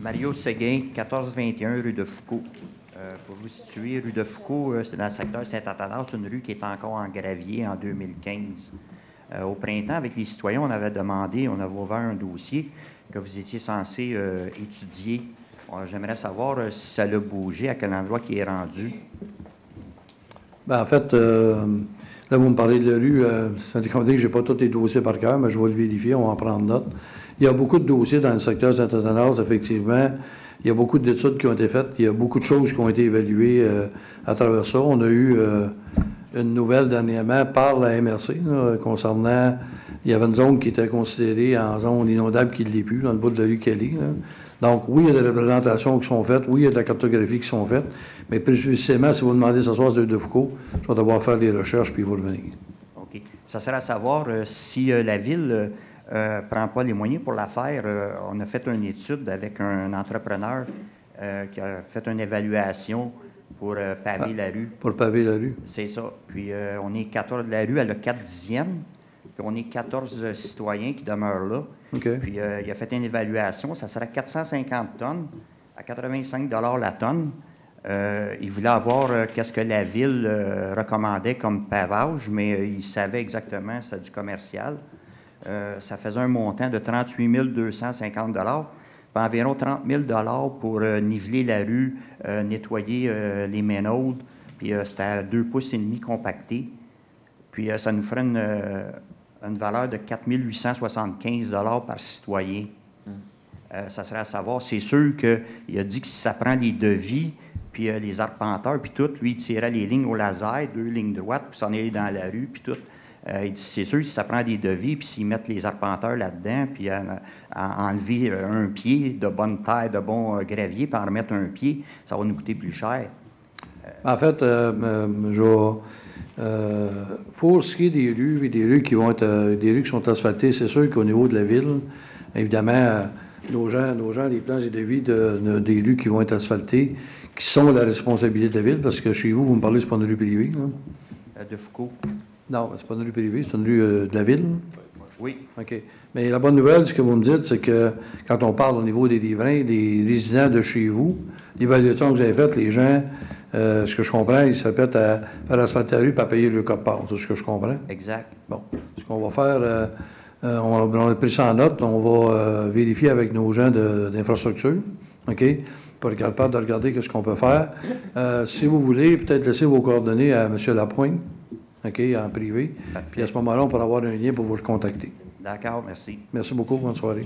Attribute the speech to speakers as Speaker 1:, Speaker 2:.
Speaker 1: Mario Séguin, 1421 rue de Foucault. Euh, pour vous situer, rue de Foucault, euh, c'est dans le secteur Saint-Athanas, une rue qui est encore en gravier en 2015. Euh, au printemps, avec les citoyens, on avait demandé, on avait ouvert un dossier que vous étiez censé étudier. J'aimerais savoir si ça a bougé, à quel endroit qui est rendu.
Speaker 2: Bien, en fait, là, vous me parlez de la rue. ça dit que je n'ai pas tous les dossiers par cœur, mais je vais le vérifier, on va en prendre note. Il y a beaucoup de dossiers dans le secteur Saint-Athanas, effectivement. Il y a beaucoup d'études qui ont été faites. Il y a beaucoup de choses qui ont été évaluées euh, à travers ça. On a eu euh, une nouvelle dernièrement par la MRC concernant. Il y avait une zone qui était considérée en zone inondable qui ne l'est plus, dans le bout de la rue Kelly. Donc, oui, il y a des représentations qui sont faites. Oui, il y a de la cartographie qui sont faites. Mais précisément, si vous demandez ce soir de Foucault, je vais devoir faire des recherches puis vous revenir.
Speaker 1: OK. Ça serait à savoir euh, si la ville ne euh, prend pas les moyens pour la faire. Euh, on a fait une étude avec un entrepreneur euh, qui a fait une évaluation pour paver ah, la rue.
Speaker 2: Pour paver la rue.
Speaker 1: C'est ça. Puis on est 14, la rue, elle a 4 dixièmes. On est 14 citoyens qui demeurent là. Puis il a fait une évaluation. Ça serait 450 tonnes à 85 la tonne. il voulait avoir qu'est-ce que la ville recommandait comme pavage, mais il savait exactement c'est du commercial. Euh, ça faisait un montant de 38 250 puis environ 30 000 pour euh, niveler la rue, euh, nettoyer les ménaudes, puis c'était à 2 pouces et demi compacté. Puis ça nous ferait une, valeur de 4 875 par citoyen. Hmm. ça serait à savoir, c'est sûr qu'il a dit que si ça prend les devis, puis les arpenteurs, puis tout, lui, il tirait les lignes au laser, deux lignes droites, puis s'en allait dans la rue, puis tout. Euh, il dit, c'est sûr, si ça prend des devis, puis s'ils mettent les arpenteurs là-dedans, puis à, enlever euh, un pied de bonne taille, de bon euh, gravier, puis en remettre un pied, ça va nous coûter plus cher.
Speaker 2: En fait, je pour ce qui est des rues, et des rues qui vont être des rues qui sont asphaltées, c'est sûr qu'au niveau de la ville, évidemment, nos gens, nos gens, les plans et devis de, des rues qui vont être asphaltées, qui sont la responsabilité de la ville, parce que chez vous, vous me parlez, c'est pas une rue privée.
Speaker 1: de Foucault.
Speaker 2: Non, c'est pas une rue privée, c'est une rue euh, de la ville.
Speaker 1: Oui.
Speaker 2: OK. Mais la bonne nouvelle, ce que vous me dites, c'est que quand on parle au niveau des riverains, des résidents de chez vous, l'évaluation que vous avez faite, les gens, euh, ce que je comprends, ils s'appellent à faire asphalter la rue et à payer le code part. C'est ce que je comprends?
Speaker 1: Exact.
Speaker 2: Bon. Ce qu'on va faire, euh, on, a pris ça en note, on va vérifier avec nos gens d'infrastructure, OK? Pour être capable de regarder ce qu'on peut faire. si vous voulez, peut-être laisser vos coordonnées à M. Lapointe. OK, en privé. Puis à ce moment-là, on pourra avoir un lien pour vous le contacter.
Speaker 1: D'accord, merci.
Speaker 2: Merci beaucoup. Bonne soirée.